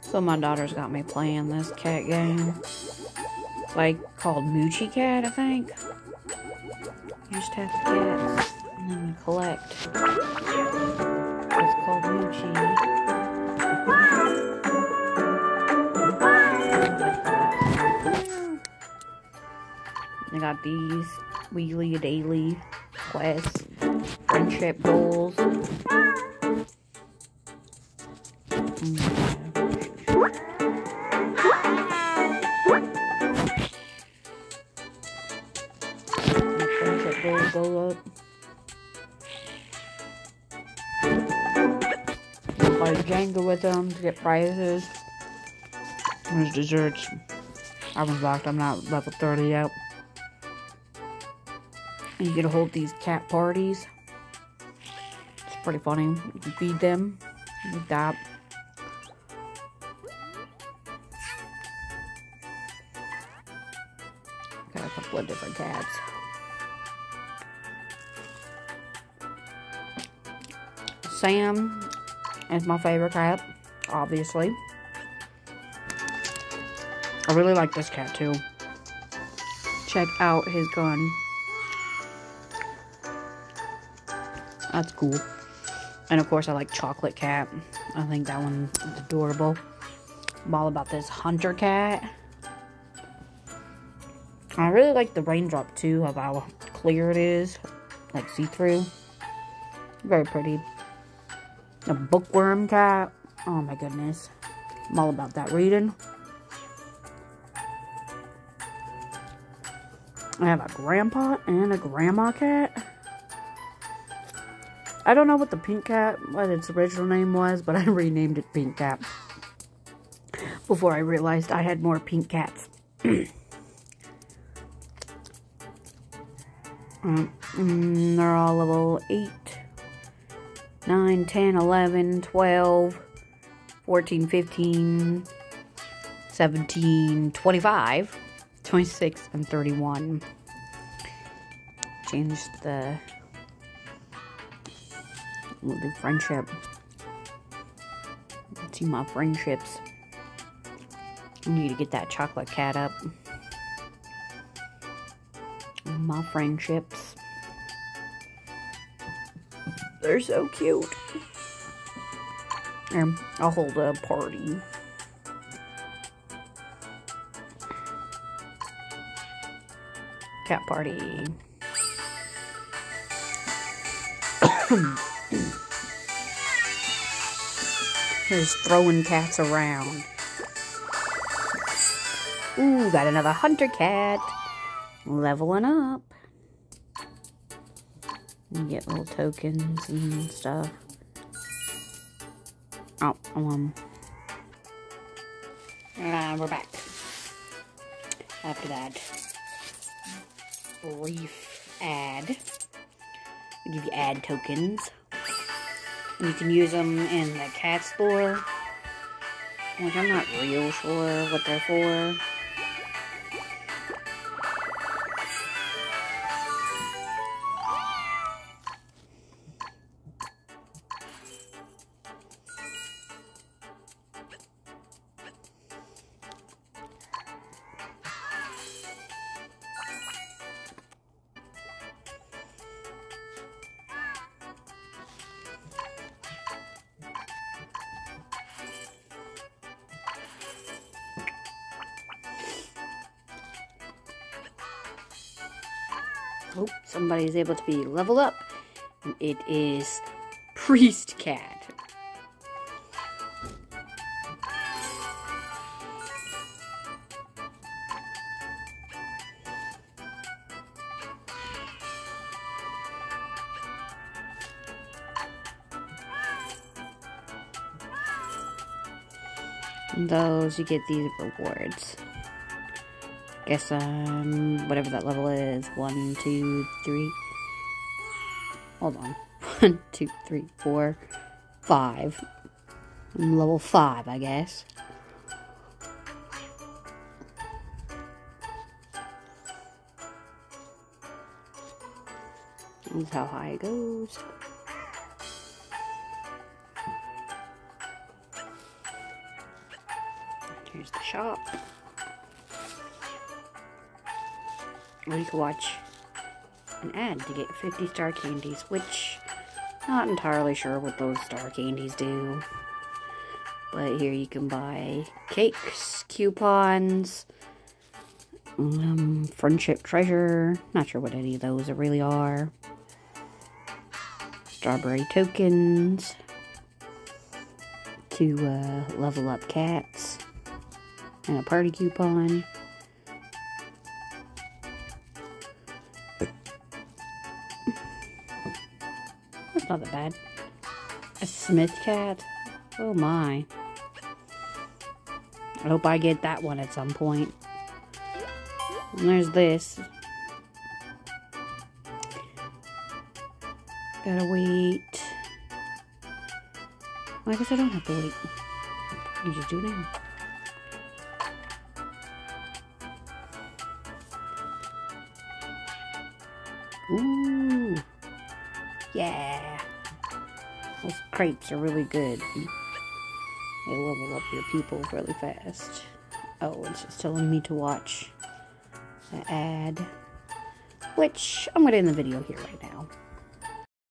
So my daughter's got me playing this cat game. It's like called Moochi Cat, I think. You just have cats and then collect. It's called Moochi. I got these weekly, daily quests, friendship goals. Friendship goals go up. Play Jenga with them to get prizes. There's desserts. I was locked. I'm not level 30 yet. You get to hold these cat parties. It's pretty funny. You can feed them like that. Got a couple of different cats. Sam is my favorite cat, obviously. I really like this cat too. Check out his gun. That's cool. And of course I like Chocolate Cat. I think that one is adorable. I'm all about this Hunter Cat. I really like the raindrop too, of how clear it is. Like see-through. Very pretty. A bookworm cat. Oh my goodness. I'm all about that reading. I have a grandpa and a grandma cat. I don't know what the pink cat, what its original name was, but I renamed it Pink Cat. Before I realized I had more pink cats. um, they're all level 8, 9, 10, 11, 12, 14, 15, 17, 25, 26, and 31. Change the do friendship. Let's see my friendships. I need to get that chocolate cat up. My friendships. They're so cute. I'll hold a party. Cat party. Just throwing cats around. Ooh, got another hunter cat. Leveling up. You get little tokens and stuff. Oh, um. Uh, we're back. After that brief ad. We give you ad tokens. You can use them in the cat store. Like, I'm not real sure what they're for. Oh, somebody's able to be leveled up. And it is Priest Cat. Those, you get these rewards guess, um, whatever that level is. One, two, three. Hold on. One, two, three, four, five. I'm level five, I guess. This is how high it goes. Here's the shop. You can watch an ad to get 50 star candies, which not entirely sure what those star candies do. But here you can buy cakes, coupons, um, friendship treasure. Not sure what any of those really are. Strawberry tokens to uh, level up cats and a party coupon. Not that bad. A Smith cat? Oh my. I hope I get that one at some point. And there's this. Gotta wait. Well, I guess I don't have to wait. You just do it now. Ooh. Yeah. Crepes are really good. They level up your people really fast. Oh, it's just telling me to watch the ad. Which I'm going to end the video here right now.